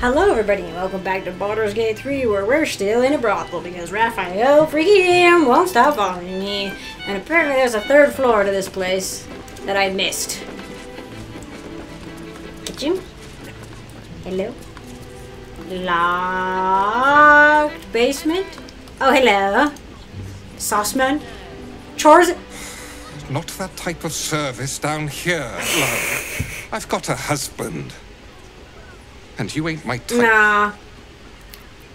Hello everybody and welcome back to Baldur's Gate 3 where we're still in a brothel because Raphael freaking won't stop following me. And apparently there's a third floor to this place that I missed. Kitchen? Hello? Locked basement? Oh hello. Sauceman? Chores? Not that type of service down here, love. I've got a husband. And you ain't my type. Nah.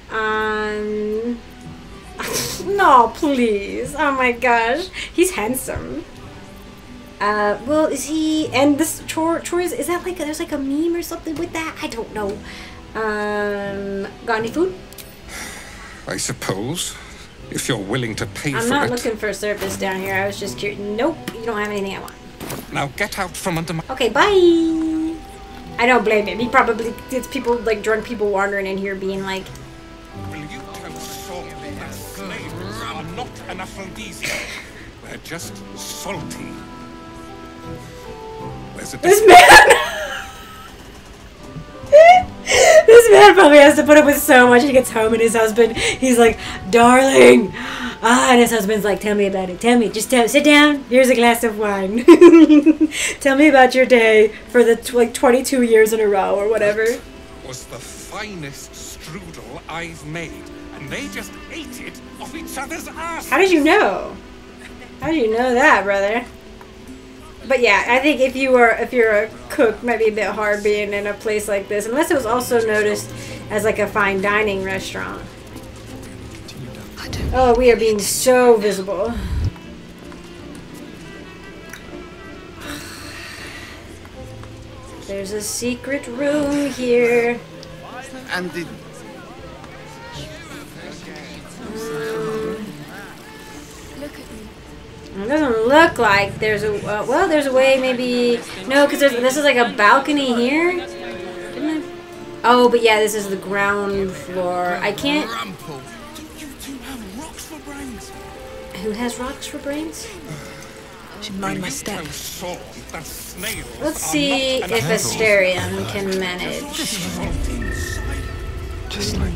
Um. no, please. Oh my gosh. He's handsome. Uh, well, is he. And this chore, is that like. There's like a meme or something with that? I don't know. Um. Got any food? I suppose. If you're willing to pay I'm for not looking for a service down here. I was just curious. Nope, you don't have anything I want. Now get out from under my. Okay, bye. I don't blame him. He probably gets people like drunk people wandering in here being like, Will you tell Saul that slaves are not an aphrodisiac? They're just salty. There's a this man. this man probably has to put up with so much. He gets home and his husband, he's like, "Darling," ah, and his husband's like, "Tell me about it. Tell me. Just tell. Sit down. Here's a glass of wine. tell me about your day for the like 22 years in a row or whatever." was the finest strudel I've made, and they just ate it off each other's ass. How did you know? How did you know that, brother? But yeah, I think if you are if you're a cook, might be a bit hard being in a place like this, unless it was also noticed as like a fine dining restaurant. Oh, we are being so visible. There's a secret room here. And the It doesn't look like there's a uh, well. There's a way, maybe no, because this is like a balcony here. Didn't it? Oh, but yeah, this is the ground floor. I can't. Rumple. You rocks for brains. Who has rocks for brains? Should mind my step. Tell Saul that snails Let's see if Astarion can manage. Just like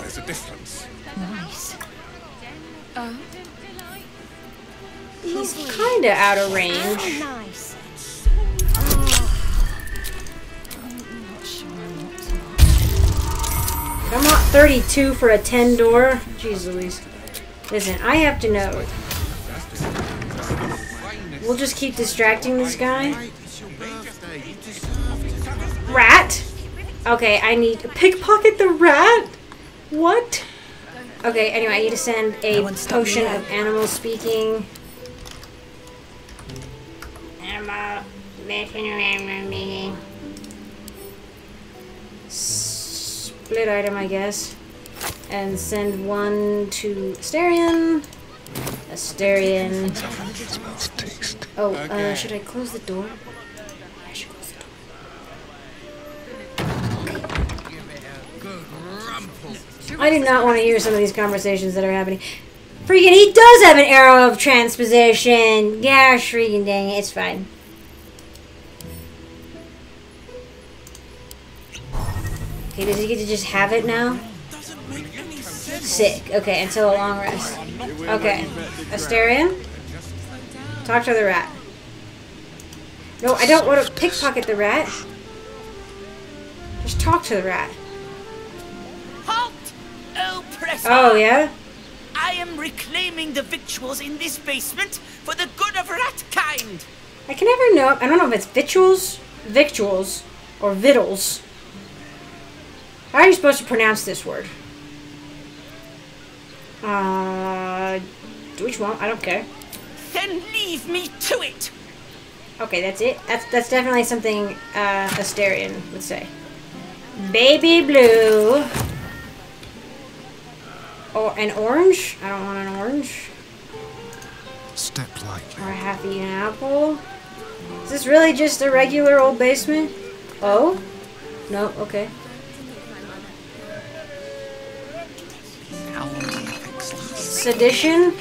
There's a difference. nice. He's kind of out of range. nice. I'm not 32 for a 10 door. Jeez Louise. Listen, I have to know. We'll just keep distracting this guy. Rat? Okay, I need to pickpocket the rat? What? Okay, anyway, I need to send a one stop me potion of animal speaking. Listen around me. Split item, I guess. And send one to Astarion. Astarion. Oh, uh, should I close the door? I should close the door. I do not want to hear some of these conversations that are happening. Freaking, he does have an arrow of transposition. Yeah, freaking dang it, it's fine. Okay, does he get to just have it now? Sick. Okay, until a long rest. Okay, Astarion, talk to the rat. No, I don't want to pickpocket the rat. Just talk to the rat. Halt! Oh, Oh, yeah? I am reclaiming the victuals in this basement for the good of rat kind. I can never know. I don't know if it's victuals, victuals, or vittles. How are you supposed to pronounce this word? Uh, which one? I don't care. Then leave me to it. Okay, that's it. That's that's definitely something uh, Astarion would say. Baby blue. Or an orange? I don't want an orange. Step lightly. Or a half-eaten apple. Is this really just a regular old basement? Oh? No, okay. Sedition?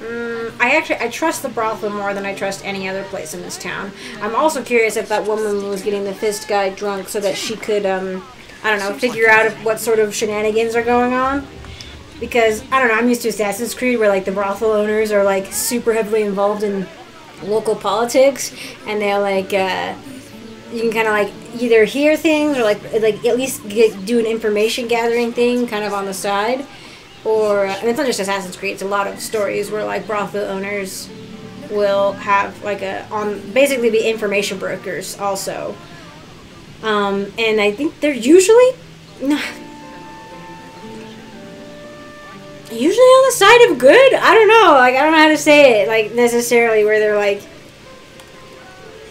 Mm, I actually I trust the brothel more than I trust any other place in this town. I'm also curious if that woman was getting the fist guy drunk so that she could um I don't know figure out what sort of shenanigans are going on. Because I don't know, I'm used to Assassin's Creed where like the brothel owners are like super heavily involved in local politics and they're like uh you can kind of like either hear things or like like at least get, do an information gathering thing kind of on the side or I mean, it's not just Assassin's Creed. It's a lot of stories where like brothel owners will have like a on basically be information brokers also. Um, and I think they're usually usually on the side of good. I don't know. Like I don't know how to say it. Like necessarily where they're like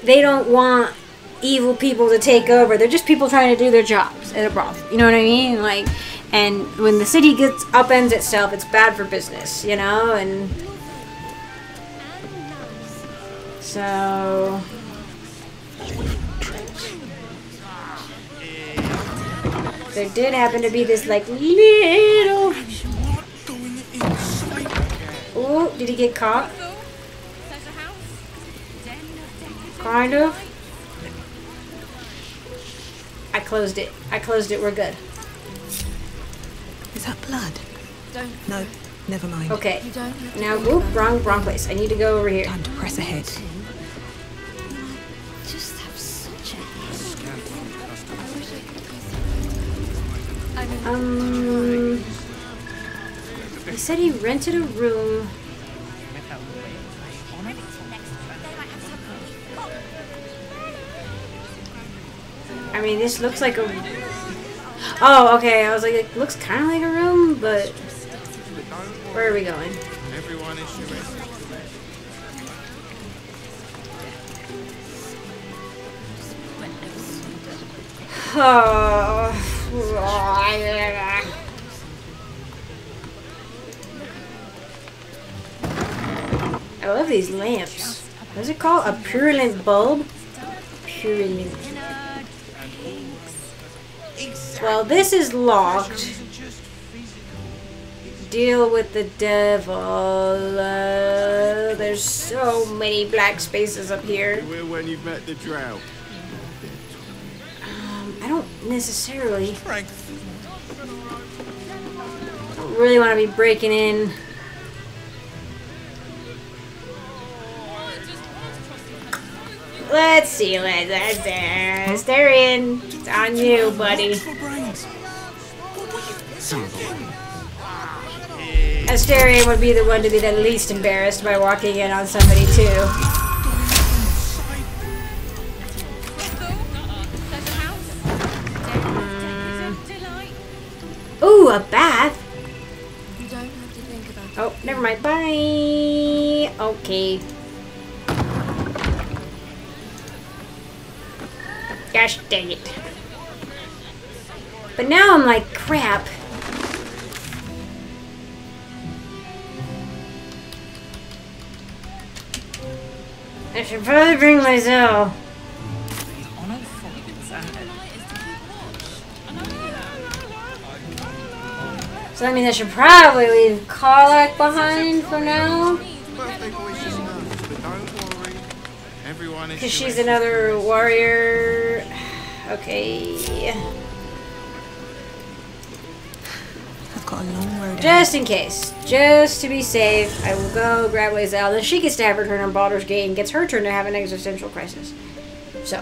they don't want evil people to take over. They're just people trying to do their jobs at a brothel. You know what I mean? Like and when the city gets upends itself, it's bad for business, you know? And so there did happen to be this like little Oh, did he get caught? Kind of. I closed it. I closed it. We're good. Is that blood? No, never mind. Okay. Now, oop, wrong, wrong place. I need to go over here. Time to press ahead. Just have such a Um, he said he rented a room. Mean, this looks like a. Oh, okay. I was like, it looks kind of like a room, but where are we going? Everyone is Oh. I love these lamps. What's it called? A purulent bulb? Purulent. Well, this is locked. Deal with the devil. Uh, there's so many black spaces up here. Where when you've met the drought. I don't necessarily. don't really want to be breaking in. Let's see, let's, let's, they're in. It's on you, buddy. Astarion would be the one to be the least embarrassed by walking in on somebody too. Hmm. Ooh, a bath. You don't have to think about Oh, never mind. Bye. Okay. Gosh dang it. But now I'm like, crap. I should probably bring myself. So that means I should probably leave Karlach behind for now. Everyone is Because she's another warrior. Okay. I've got a long road. Just in case. Just to be safe, I will go grab Lae'zel. Then she gets to have her turn on Baldur's Gate and gets her turn to have an existential crisis. So.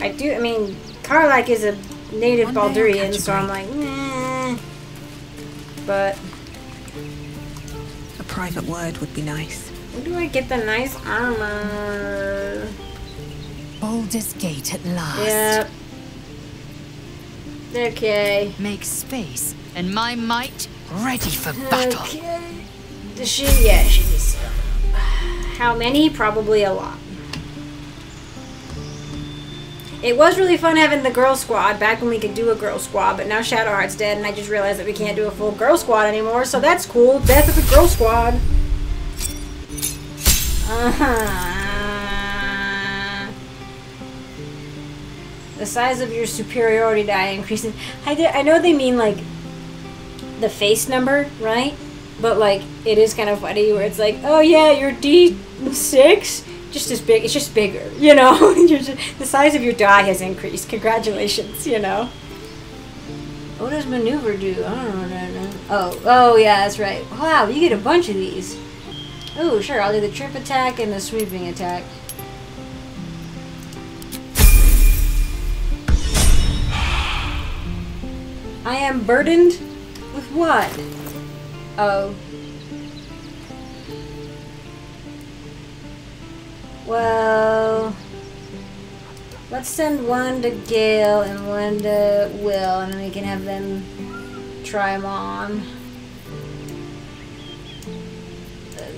I do, I mean, Karlach is a native One Baldurian, so I'm like, nah. But, A private word would be nice. where do I get the nice armor? Baldur's Gate at last. Yep. Okay. Make space, and my might ready for battle. Okay. Does she? Yeah, she needs some. How many? Probably a lot. It was really fun having the girl squad back when we could do a girl squad, but now Shadowheart's dead, and I just realized that we can't do a full girl squad anymore, so that's cool. Death of the girl squad. Uh-huh. The size of your superiority die increases. I, did, I know they mean like the face number, right? But like it is kind of funny where it's like, oh yeah, you're D six, just as big. It's just bigger, you know. Just, the size of your die has increased. Congratulations, you know. What does maneuver do? I don't know. Oh, oh yeah, that's right. Wow, you get a bunch of these. Oh, sure. I'll do the trip attack and the sweeping attack. I am burdened with what? Oh. Well, let's send one to Gale and one to Will, and then we can have them try them on.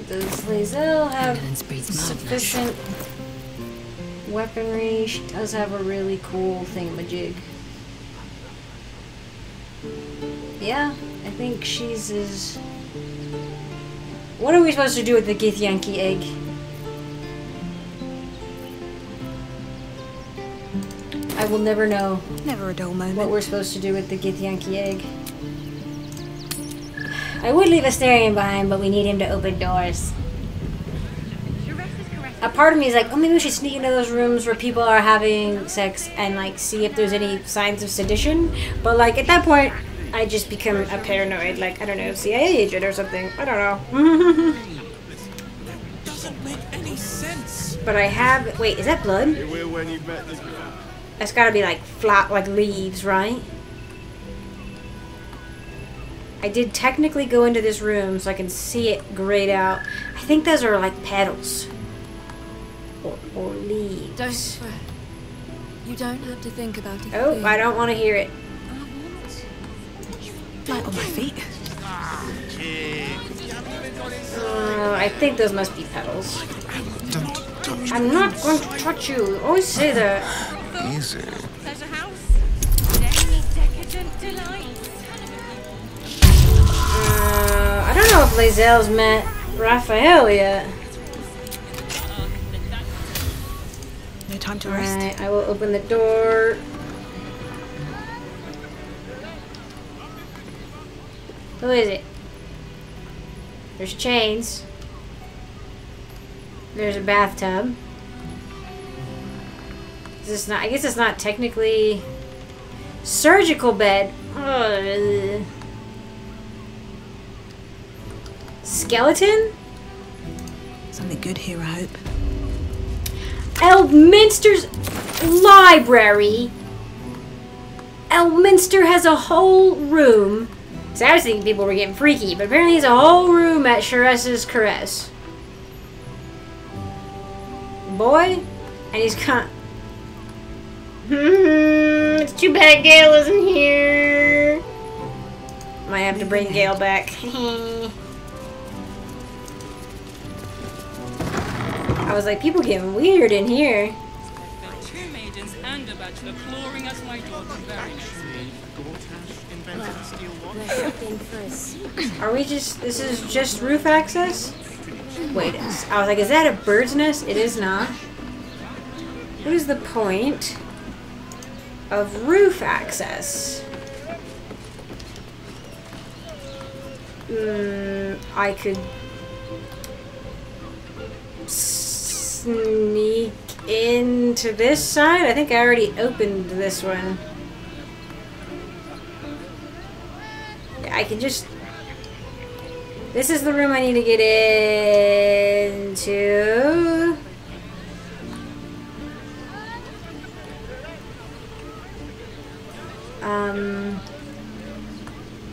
Does Lae'zel have sufficient weaponry? She does have a really cool thingamajig. Yeah, I think she's as. What are we supposed to do with the Githyanki egg? I will never know Never a dull moment. what we're supposed to do with the Githyanki egg. I would leave Astarion behind, but we need him to open doors. A part of me is like, oh, maybe we should sneak into those rooms where people are having sex and like see if there's any signs of sedition. But like at that point, I just become a paranoid, like I don't know, CIA agent or something. I don't know. that Doesn't make any sense. but I have. Wait, is that blood? That's gotta be like flat, like leaves, right? I did technically go into this room so I can see it grayed out. I think those are like petals. Or, or leaves. Don't fret. You don't have to think about it. Oh, I don't want to hear it. Light on my feet. Uh, I think those must be petals. Don't touch I'm not going to touch you. You Always say that. Easy. Pleasure house. Demi decadent delights. Uh, I don't know if Lae'zel's met Raphael yet. No time to rest. Alright, I will open the door. Who is it? There's chains. There's a bathtub. Is this not? I guess it's not technically surgical bed. Ugh. Skeleton? Something good here, I hope. Elminster's library. Elminster has a whole room. So I was thinking people were getting freaky, but apparently there's a whole room at Sharess's Caress. Boy, and he's got. Hmm, it's too bad Gale isn't here. Might have to bring Gale back. I was like, people getting weird in here. Two maidens and a bachelor clawing at my door to bury me. Gortash invented the steel watch. We're shopping for a seat. Are we just, this is just roof access? Wait, I was like, is that a bird's nest? It is not. What is the point of roof access? Hmm, I could sneak into this side. I think I already opened this one. I can just this is the room I need to get into. Um.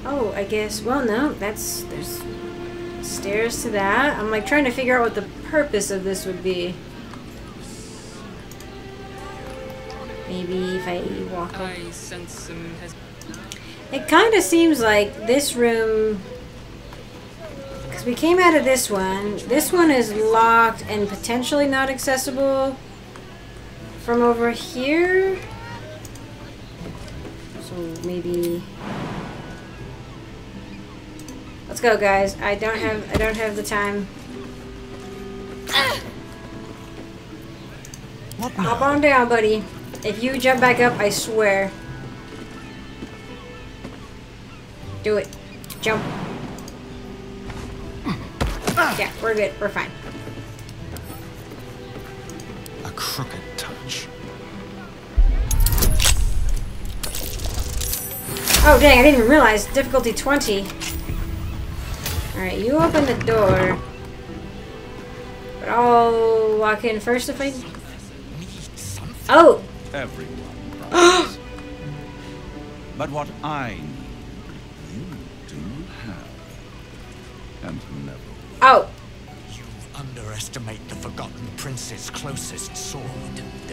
Oh, I guess. Well, no, that's there's stairs to that. I'm like trying to figure out what the purpose of this would be. Maybe if I walk up. I sense some It kind of seems like this room. Because we came out of this one. This one is locked and potentially not accessible from over here. Maybe. Let's go, guys. I don't have. I don't have the time. What Hop on down, buddy. If you jump back up, I swear. Do it. Jump. Yeah, we're good. We're fine. A crooked Oh, dang, I didn't even realize. Difficulty 20. Alright, you open the door. But I'll walk in first if I... Oh! Everyone does. but what I need, you do have. And never will. Oh! You underestimate the Forgotten Prince's closest sword, Devil.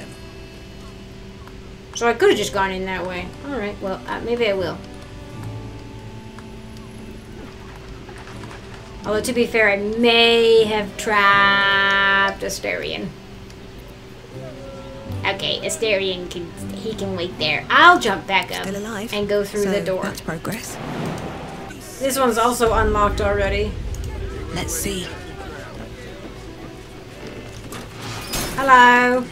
So I could have just gone in that way. Alright, well, uh, maybe I will. Although, to be fair, I may have trapped Astarion. Okay, Astarion can he can wait there. I'll jump back up Still alive. and go through so the door. That's progress. This one's also unlocked already. Let's see. Hello.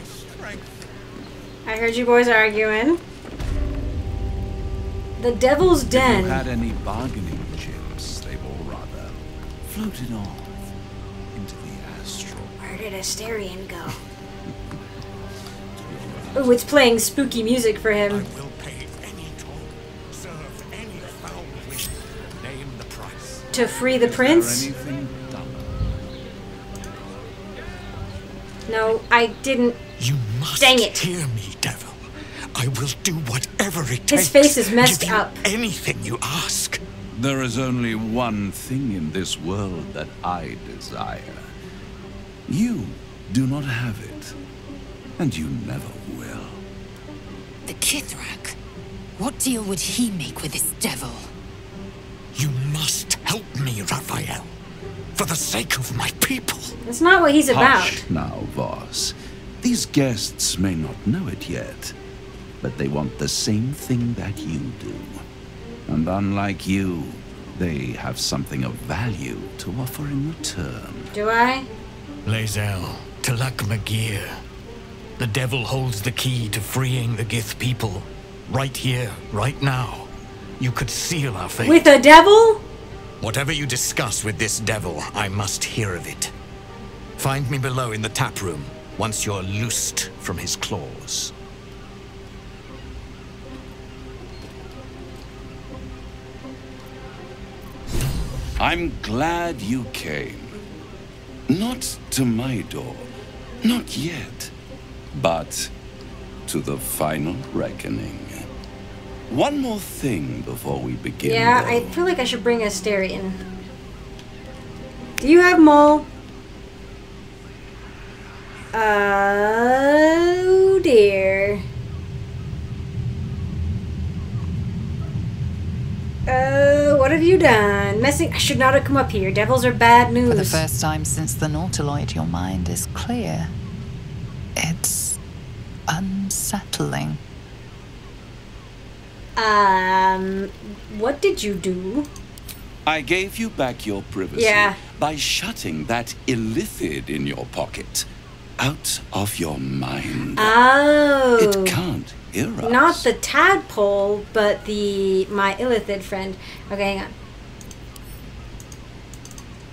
I heard you boys arguing. The Devil's If Den. you had any bargaining chips, they've all rather floated off into the astral. Where did Astarion go? Ooh, it's playing spooky music for him. I will pay any toll, serve any foul wish, name the price. To free the Is prince? No, I didn't. You must Dang it. hear me, Devil. I will do whatever it takes. His face is messed give you up. Anything you ask. There is only one thing in this world that I desire. You do not have it, and you never will. The Kithrak? What deal would he make with this devil? The sake of my people. That's not what he's about. Now, Voss. These guests may not know it yet, but they want the same thing that you do. And unlike you, they have something of value to offer in return. Do I? Lae'zel, Talak Magir. The devil holds the key to freeing the Gith people. Right here, right now. You could seal our fate. With the devil? Whatever you discuss with this devil, I must hear of it. Find me below in the tap room once you're loosed from his claws. I'm glad you came. Not to my door, not yet, but to the final reckoning. One more thing before we begin. Yeah, though. I feel like I should bring Astarion. Do you have mole? Oh dear. Uh, what have you done? Messing. I should not have come up here. Devils are bad news. For the first time since the Nautiloid, your mind is clear. It's unsettling. Um, what did you do? I gave you back your privacy Yeah. by shutting that illithid in your pocket out of your mind. Oh. It can't hear us. Not the tadpole, but the my illithid friend. Okay, hang on.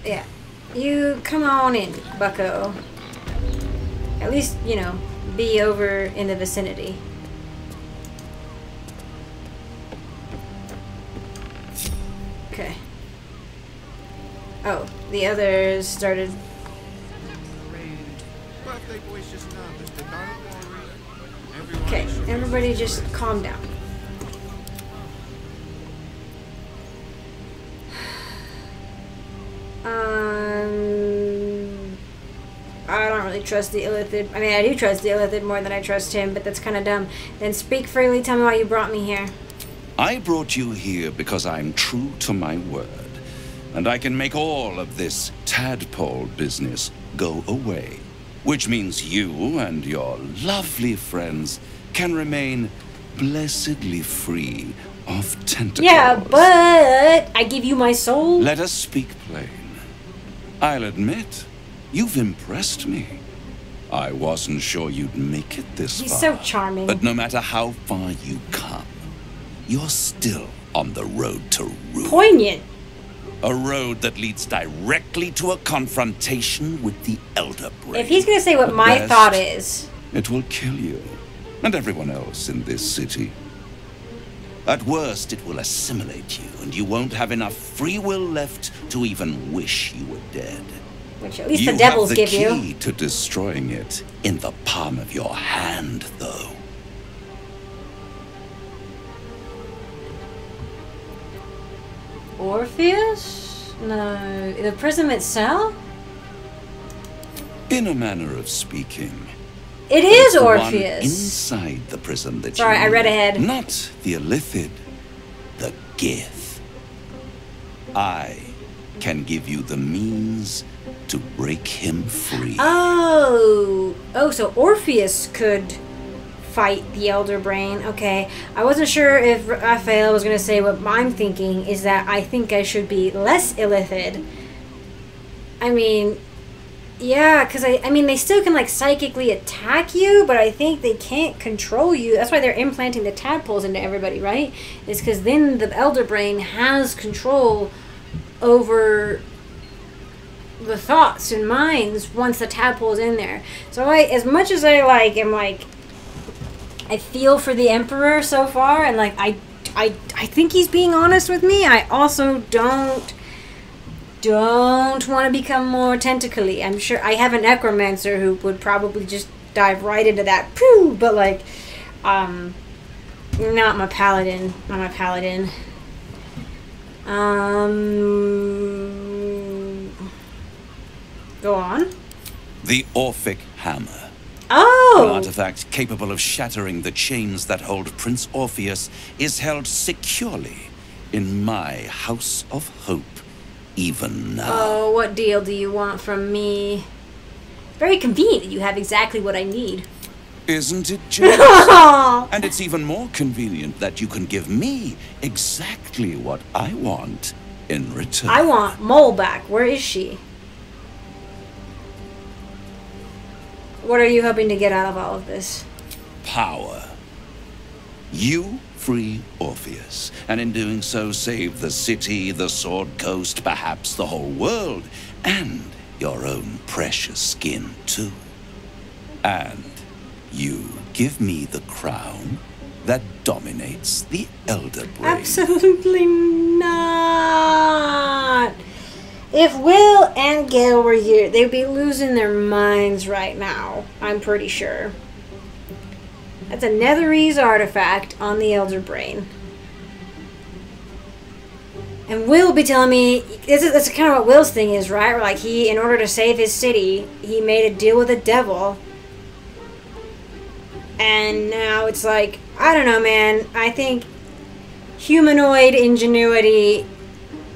Yeah. You come on in, bucko. At least, you know, be over in the vicinity. Oh, the others started. Birthday boy's just nervous, but don't worry. Everyone Okay, everybody just calm down. Um, I don't really trust the illithid. I mean, I do trust the illithid more than I trust him, but that's kind of dumb. Then speak freely. Tell me why you brought me here. I brought you here because I'm true to my word. And I can make all of this tadpole business go away. Which means you and your lovely friends can remain blessedly free of tentacles. Yeah, but I give you my soul. Let us speak plain. I'll admit, you've impressed me. I wasn't sure you'd make it this He's far. so charming. But no matter how far you come, you're still on the road to ruin. Poignant. A road that leads directly to a confrontation with the Elder Brain. If he's gonna say what At my best, thought is, It will kill you and everyone else in this city. At worst, it will assimilate you, and you won't have enough free will left to even wish you were dead. which at least you the devils have the give key you. to destroying it in the palm of your hand, though. Orpheus? No, the prism itself. In a manner of speaking. It is it's the one Orpheus. inside the prison that Sorry, you I read ahead. Not the Illithid, the Gith. I can give you the means to break him free. Oh, oh, so Orpheus could fight the Elder Brain. Okay, I wasn't sure if Raphael was gonna say what I'm thinking is that I think I should be less illithid. I mean, yeah, because I, I mean, they still can like psychically attack you, but I think they can't control you. That's why they're implanting the tadpoles into everybody, right? Is because then the Elder Brain has control over the thoughts and minds once the tadpole's in there. So I, as much as I like, am like, I feel for the emperor so far, and like I, I, I think he's being honest with me. I also don't, don't want to become more tentacly. I'm sure I have an necromancer who would probably just dive right into that. Pooh, but like, um, not my paladin. Not my paladin. Um, go on. The Orphic Hammer. Oh! An Oh, artifact capable of shattering the chains that hold Prince Orpheus is held securely in my House of Hope, even now. oh, what deal do you want from me? Very convenient that you have exactly what I need. Isn't it just? and it's even more convenient that you can give me exactly what I want in return. I want Mol back. Where is she? What are you hoping to get out of all of this? power. You free Orpheus, and in doing so save the city, the Sword Coast, perhaps the whole world, and your own precious skin too. And you give me the crown that dominates the Elder Brain. Absolutely not. If Will and Gale were here, they'd be losing their minds right now. I'm pretty sure. That's a Netherese artifact on the Elder Brain. And Will be telling me this is that's kind of what Will's thing is, right? Where like he, in order to save his city, he made a deal with the devil. And now it's like, I don't know, man. I think humanoid ingenuity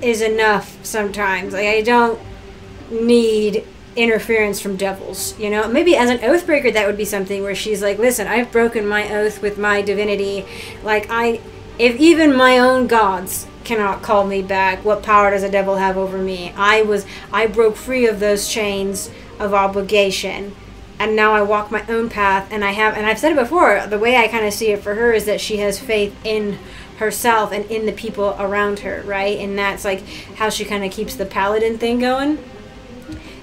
is enough sometimes. Like I don't need interference from devils, you know? Maybe as an oathbreaker that would be something where she's like, "Listen, I've broken my oath with my divinity. Like I if even my own gods cannot call me back, what power does a devil have over me? I was I broke free of those chains of obligation." And now I walk my own path, and I have, and I've said it before. The way I kind of see it for her is that she has faith in herself and in the people around her, right? And that's like how she kind of keeps the paladin thing going.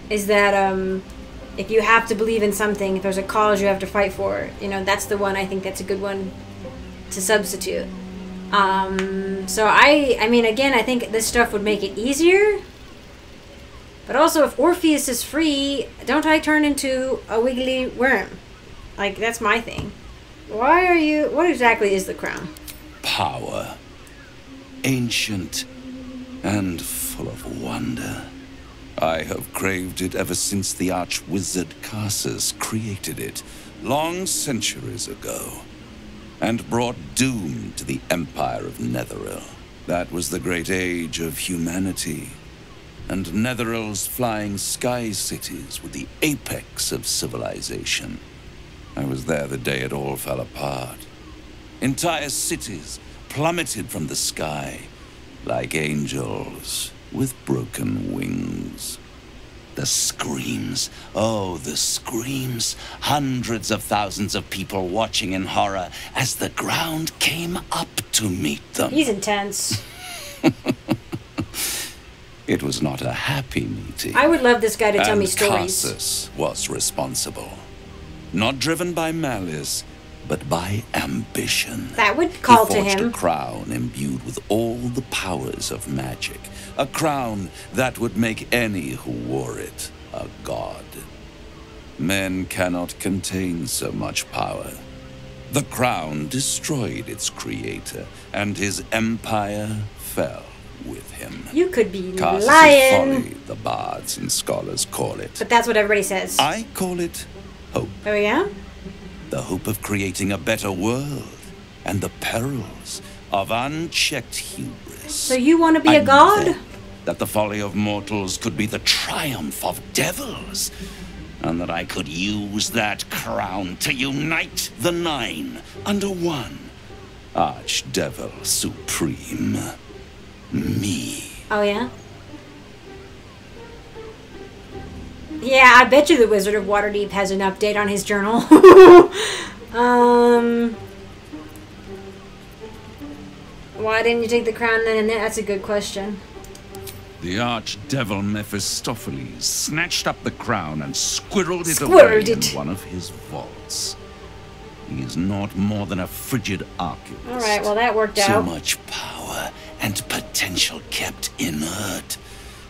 Is that um, if you have to believe in something, if there's a cause you have to fight for, you know, that's the one I think that's a good one to substitute. Um, so I, I mean, again, I think this stuff would make it easier. But also, if Orpheus is free, don't I turn into a wiggly worm? Like that's my thing. Why are you? What exactly is the crown? Power. Ancient and full of wonder. I have craved it ever since the arch-wizard Karsus created it, long centuries ago, and brought doom to the Empire of Netheril. That was the great age of humanity, and Netheril's flying sky cities were the apex of civilization. I was there the day it all fell apart. Entire cities plummeted from the sky like angels with broken wings. The screams, oh, the screams. Hundreds of thousands of people watching in horror as the ground came up to meet them. He's intense. It was not a happy meeting. I would love this guy to tell me stories. Karsus was responsible. Not driven by malice, but by ambition. That would call he to forged him. a crown imbued with all the powers of magic. A crown that would make any who wore it a god. Men cannot contain so much power. The crown destroyed its creator, and his empire fell with him. You could be Karsus' lying. folly, the bards and scholars call it. But that's what everybody says. I call it hope. oh yeah? The hope of creating a better world, and the perils of unchecked hubris. So you want to be a I god? That the folly of mortals could be the triumph of devils, and that I could use that crown to unite the Nine under one Archdevil Supreme. Me. Oh yeah? Yeah, I bet you the Wizard of Waterdeep has an update on his journal. um Why didn't you take the crown then and then? That's a good question. The archdevil Mephistopheles snatched up the crown and squirreled it Squirreled away it. in one of his vaults. He is not more than a frigid archivist. Alright, well that worked So out. So much power and potential kept inert.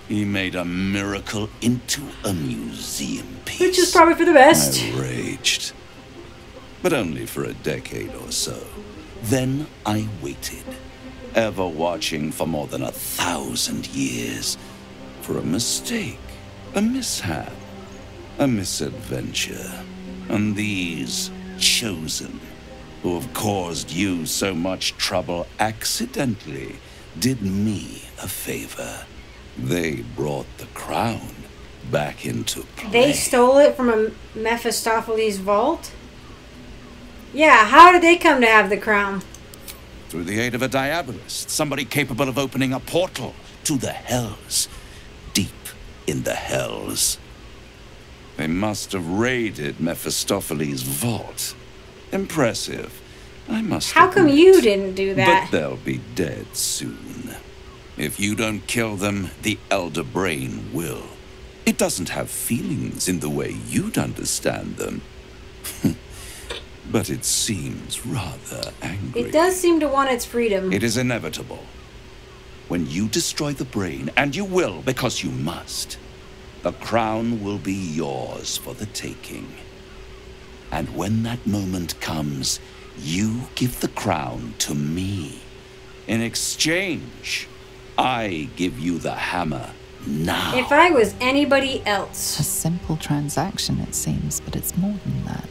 He made a miracle into a museum piece. Which is probably for the best. I raged. But only for a decade or so. Then I waited, ever watching for more than a thousand years, for a mistake, a mishap, a misadventure. And these chosen, who have caused you so much trouble accidentally, did me a favor. They brought the crown back into play. They stole it from a Mephistopheles vault? Yeah, how did they come to have the crown? Through the aid of a diabolist, somebody capable of opening a portal to the hells. Deep in the hells. They must have raided Mephistopheles' vault. Impressive. I must How come you didn't do that? But they'll be dead soon. If you don't kill them, the Elder Brain will. It doesn't have feelings in the way you'd understand them. but it seems rather angry. It does seem to want its freedom. It is inevitable. When you destroy the brain, and you will because you must, the crown will be yours for the taking. And when that moment comes, you give the crown to me. In exchange, I give you the hammer now. If I was anybody else. A simple transaction, it seems, but it's more than that.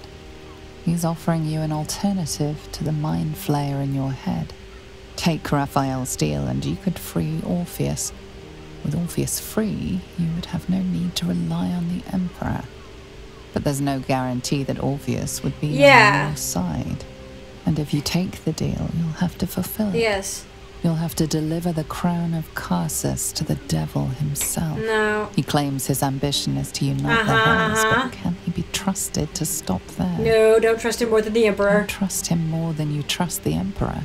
He's offering you an alternative to the mind flayer in your head. Take Raphael's deal, and you could free Orpheus. With Orpheus free, you would have no need to rely on the Emperor. But there's no guarantee that Orpheus would be Yeah. on your side. And if you take the deal, you'll have to fulfill it. Yes. You'll have to deliver the crown of Karsus to the devil himself. No. He claims his ambition is to unite the Uh-huh, hells, uh-huh. but can he be trusted to stop there? No, don't trust him more than the Emperor. Trust him more than you trust the Emperor.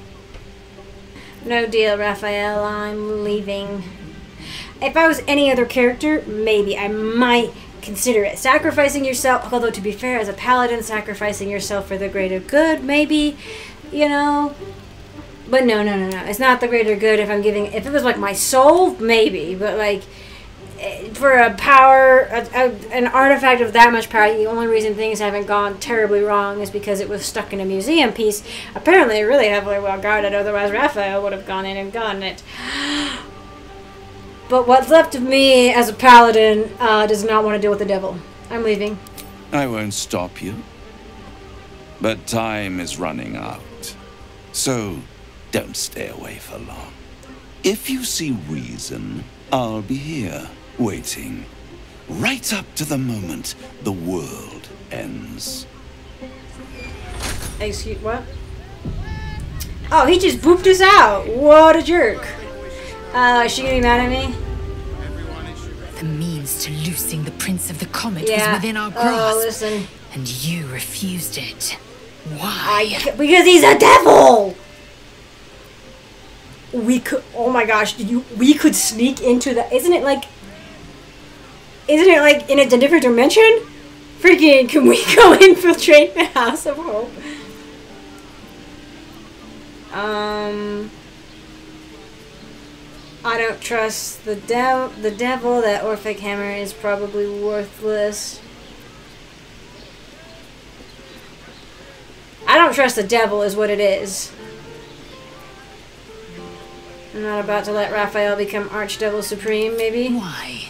No deal, Raphael. I'm leaving. If I was any other character, maybe I might consider it. Sacrificing yourself, although to be fair, as a paladin, sacrificing yourself for the greater good, maybe, you know. But no, no, no, no. It's not the greater good if I'm giving. If it was like my soul, maybe. But like, eh, for a power, a, a, an artifact of that much power, the only reason things haven't gone terribly wrong is because it was stuck in a museum piece. Apparently, really heavily well guarded. Otherwise, Raphael would have gone in and gotten it. But what's left of me as a paladin uh, does not want to deal with the devil. I'm leaving. I won't stop you. But time is running out. So don't stay away for long. If you see reason, I'll be here, waiting. Right up to the moment the world ends. Excuse what? Oh, he just booped us out. What a jerk. Uh, is she gonna be mad at me? The means to loosing the Prince of the Comet Yeah. was within our Oh, grasp. listen. And you refused it. Why? ca- because he's a devil. We could. Oh my gosh, you we could sneak into the. Isn't it like? Isn't it like in a different dimension? Freaking! Can we go infiltrate the House of Hope? Um. I don't trust the dev the devil. That Orphic hammer is probably worthless. I don't trust the devil is what it is. I'm not about to let Raphael become Archdevil Supreme, maybe? Why?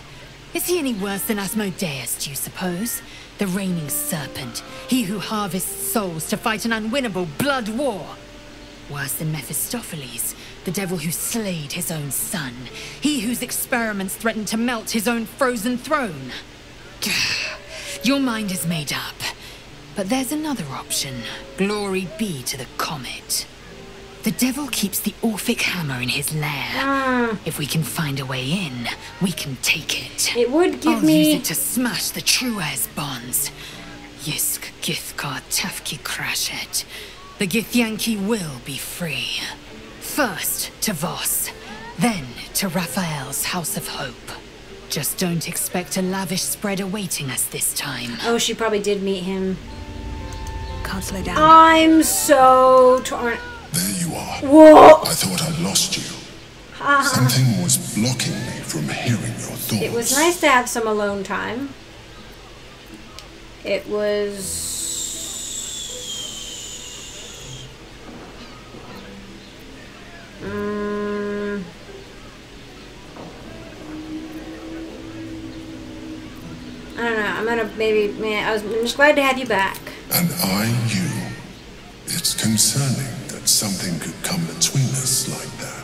Is he any worse than Asmodeus, do you suppose? The reigning serpent, he who harvests souls to fight an unwinnable blood war. Worse than Mephistopheles, the devil who slayed his own son, he whose experiments threatened to melt his own frozen throne. Your mind is made up. But there's another option. Glory be to the comet. The devil keeps the Orphic hammer in his lair. Ah. If we can find a way in, we can take it. It would give I'll me- use it to smash the Truez bonds. Yisk Githkar Tafki Crashet. The Githyanki will be free. First to Voss, then to Raphael's House of Hope. Just don't expect a lavish spread awaiting us this time. Oh, she probably did meet him. Can't slow down. I'm so torn. There you are. Whoa! I thought I lost you. Ah. Something was blocking me from hearing your thoughts. It was nice to have some alone time. It was. Mm. I don't know. I'm gonna maybe. Man, I was. I'm just glad to have you back. And I you. It's concerning something could come between us like that.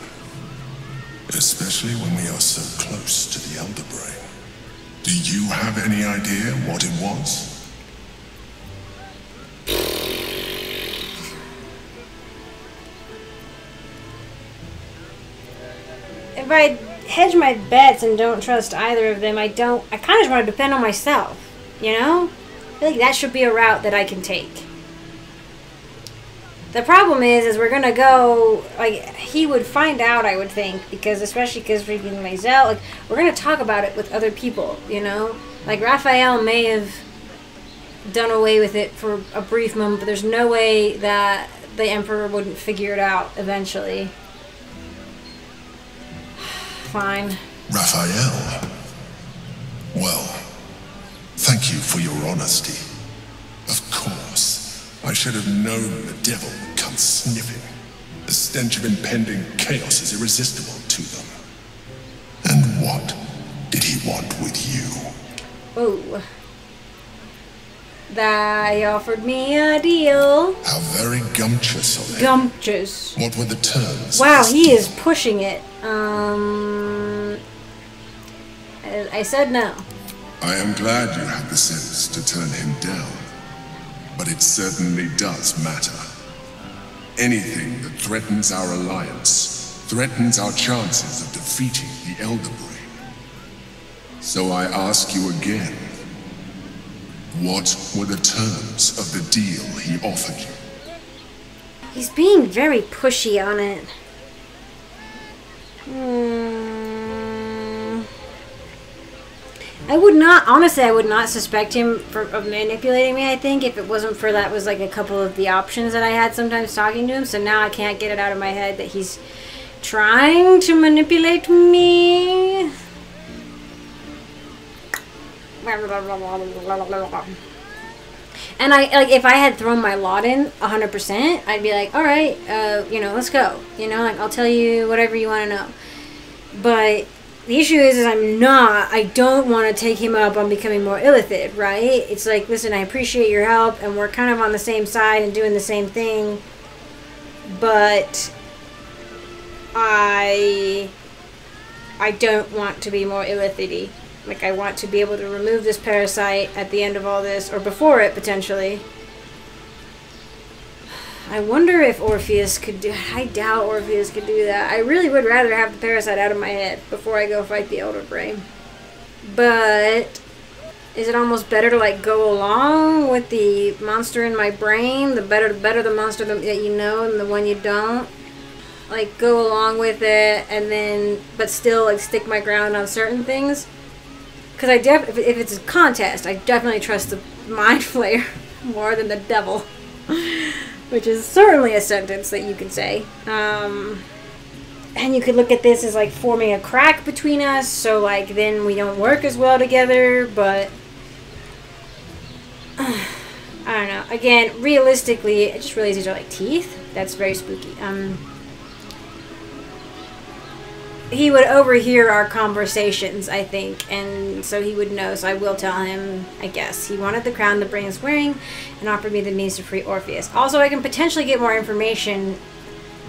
Especially when we are so close to the Elder Brain. Do you have any idea what it was? If I hedge my bets and don't trust either of them, I don't. I kind of just want to depend on myself. You know? I feel like that should be a route that I can take. The problem is, is we're gonna go. Like he would find out, I would think, because especially because freaking Maisel, like we're gonna talk about it with other people. You know, like Raphael may have done away with it for a brief moment, but there's no way that the Emperor wouldn't figure it out eventually. Fine. Raphael. Well, thank you for your honesty. I should have known the devil would come sniffing. The stench of impending chaos is irresistible to them. And what did he want with you? Oh. That he offered me a deal. How very gumptious of him. Gumptious. What were the terms? Wow, he is pushing it. Um. I I said no. I am glad you had the sense to turn him down. But it certainly does matter. Anything that threatens our alliance threatens our chances of defeating the Elder Brain. So I ask you again. What were the terms of the deal he offered you? He's being very pushy on it. Hmm. I would not, honestly, I would not suspect him for, of manipulating me. I think if it wasn't for that was like a couple of the options that I had sometimes talking to him. So now I can't get it out of my head that he's trying to manipulate me. And I like if I had thrown my lot in hundred percent, I'd be like, all right, uh, you know, let's go. You know, like I'll tell you whatever you want to know. But the issue is, is I'm not. I don't want to take him up on becoming more illithid, right? It's like, listen, I appreciate your help, and we're kind of on the same side and doing the same thing. But I, I don't want to be more illithidy. Like I want to be able to remove this parasite at the end of all this, or before it potentially. I wonder if Orpheus could do. I doubt Orpheus could do that. I really would rather have the parasite out of my head before I go fight the Elder Brain. But is it almost better to like go along with the monster in my brain? The better, the better the monster that you know, and the one you don't. like go along with it and then but still like stick my ground on certain things. Because I def if, if it's a contest, I definitely trust the mind flayer more than the devil, which is certainly a sentence that you can say. Um, and you could look at this as like forming a crack between us, so like then we don't work as well together. But I don't know. Again, realistically, I just realized these are like teeth. That's very spooky. Um, he would overhear our conversations, I think, and so he would know. So I will tell him, I guess. He wanted the crown the brain is wearing and offered me the means to free Orpheus. Also, I can potentially get more information,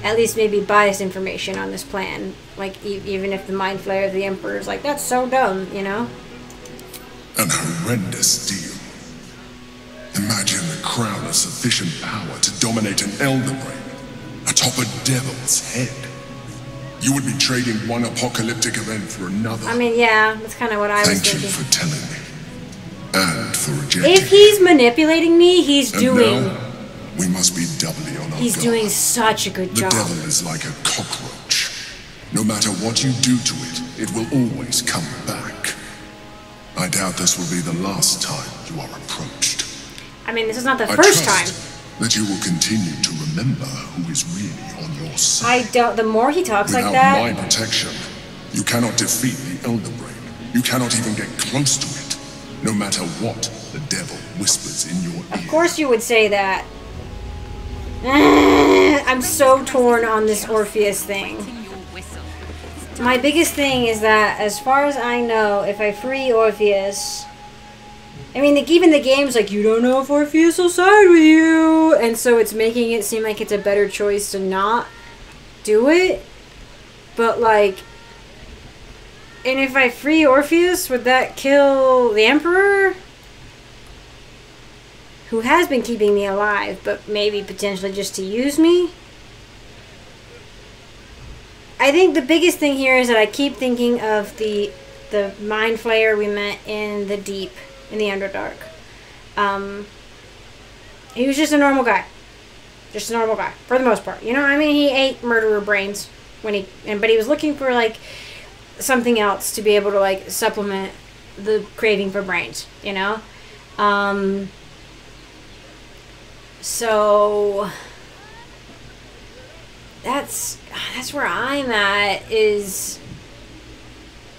at least maybe biased information on this plan. Like, e- even if the mind flayer of the Emperor is like, that's so dumb, you know? An horrendous deal. Imagine the crown of sufficient power to dominate an elder brain atop a devil's head. You would be trading one apocalyptic event for another. I mean, yeah, that's kind of what I was thinking. Thank you for telling me. And for rejecting If he's manipulating me, he's And doing now, we must be doubly on our he's guard. doing such a good The job. devil is like a cockroach. No matter what you do to it, it will always come back. I doubt this will be the last time you are approached. I mean, this is not the I first time. That you will continue to remember who is really on your side. I don't. The more he talks Without like that, Without my protection, you cannot defeat the Elder Brain. You cannot even get close to it, no matter what the devil whispers in your ear. of course you would say that. I'm so torn on this Orpheus thing. My biggest thing is that, as far as I know, if I free Orpheus, I mean, like, even the game's like, you don't know if Orpheus will side with you, and so it's making it seem like it's a better choice to not do it. But, like, and if I free Orpheus, would that kill the Emperor? Who has been keeping me alive, but maybe potentially just to use me? I think the biggest thing here is that I keep thinking of the the mind flayer we met in the deep in the Underdark. Um, he was just a normal guy, just a normal guy for the most part. You know, I mean, he ate murderer brains when he and but he was looking for like something else to be able to like supplement the craving for brains. You know, um, so that's that's where I'm at is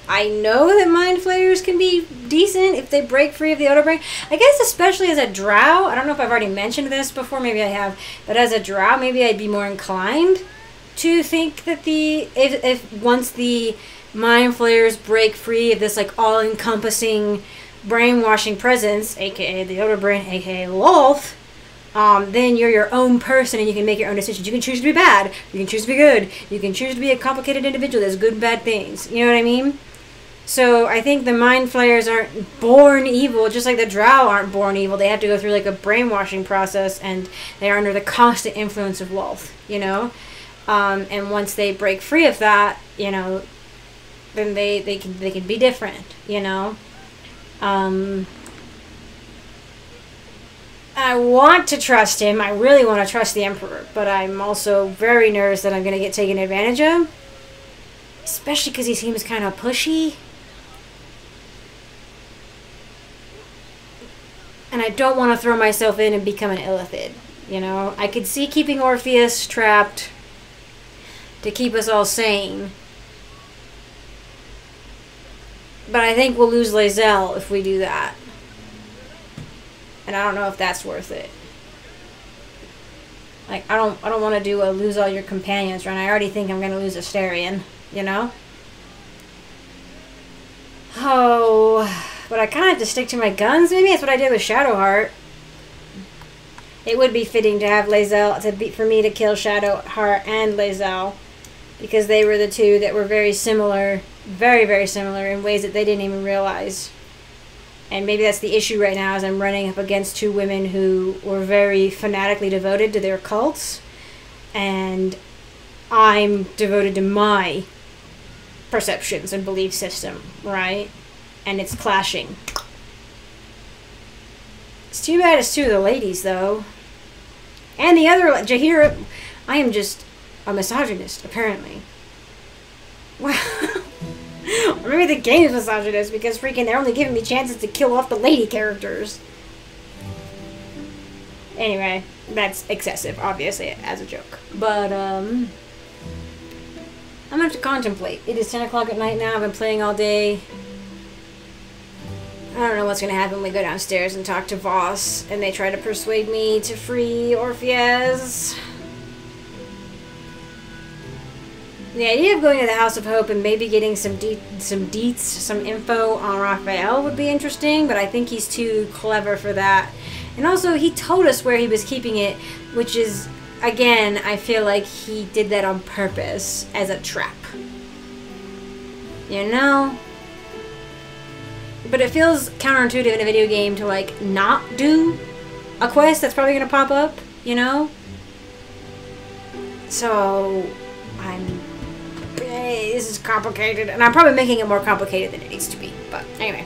I know that mind flayers can be decent if they break free of the Elder Brain. I guess especially as a drow, I don't know if I've already mentioned this before, maybe I have, but as a drow, maybe I'd be more inclined to think that the if, if once the mind flayers break free of this like all encompassing brainwashing presence, aka the Elder Brain, aka Lolth, um, then you're your own person and you can make your own decisions. You can choose to be bad. You can choose to be good. You can choose to be a complicated individual. There's good and bad things. You know what I mean? So I think the mind flayers aren't born evil, just like the drow aren't born evil. They have to go through like a brainwashing process, and they are under the constant influence of Lolth. You know, um, and once they break free of that, you know, then they they can they can be different. You know. Um, I want to trust him. I really want to trust the Emperor, but I'm also very nervous that I'm going to get taken advantage of. Especially because he seems kind of pushy. And I don't want to throw myself in and become an illithid. You know, I could see keeping Orpheus trapped to keep us all sane. But I think we'll lose Lae'zel if we do that. And I don't know if that's worth it. Like I don't I don't want to do a lose all your companions run. I already think I'm gonna lose Astarion, you know? Oh but I kinda have to stick to my guns, maybe that's what I did with Shadowheart. It would be fitting to have Lae'zel to be for me to kill Shadowheart and Lae'zel. Because they were the two that were very similar very, very similar in ways that they didn't even realize and maybe that's the issue right now is I'm running up against two women who were very fanatically devoted to their cults and I'm devoted to my perceptions and belief system, right? And it's clashing. It's too bad it's two of the ladies though. And the other Jaheira I am just a misogynist, apparently. Wow. or maybe the game is misogynist because freaking they're only giving me chances to kill off the lady characters. Anyway, that's excessive, obviously, as a joke. But, um. I'm gonna have to contemplate. It is 10 o'clock at night now. I've been playing all day. I don't know what's gonna happen we go downstairs and talk to Voss and they try to persuade me to free Orpheus. The idea of going to the House of Hope and maybe getting some de- some deets, some info on Raphael would be interesting, but I think he's too clever for that. And also, he told us where he was keeping it, which is, again, I feel like he did that on purpose as a trap. You know? But it feels counterintuitive in a video game to, like, not do a quest that's probably to pop up, you know? So, I'm. eh, This is complicated, and I'm probably making it more complicated than it needs to be. But anyway.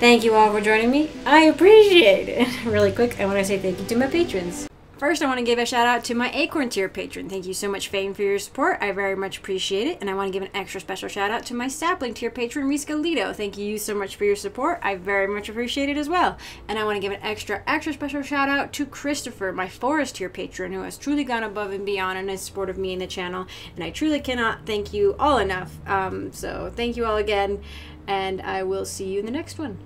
Thank you all for joining me. I appreciate it. really quick, I want to say thank you to my patrons. First, I want to give a shout out to my Acorn tier patron. Thank you so much, Fame, for your support. I very much appreciate it. And I want to give an extra special shout out to my Sapling tier patron, Riska Lito. Thank you so much for your support. I very much appreciate it as well. And I want to give an extra, extra special shout out to Christopher, my Forest tier patron, who has truly gone above and beyond in his support of me and the channel. And I truly cannot thank you all enough. Um, so, thank you all again. And I will see you in the next one.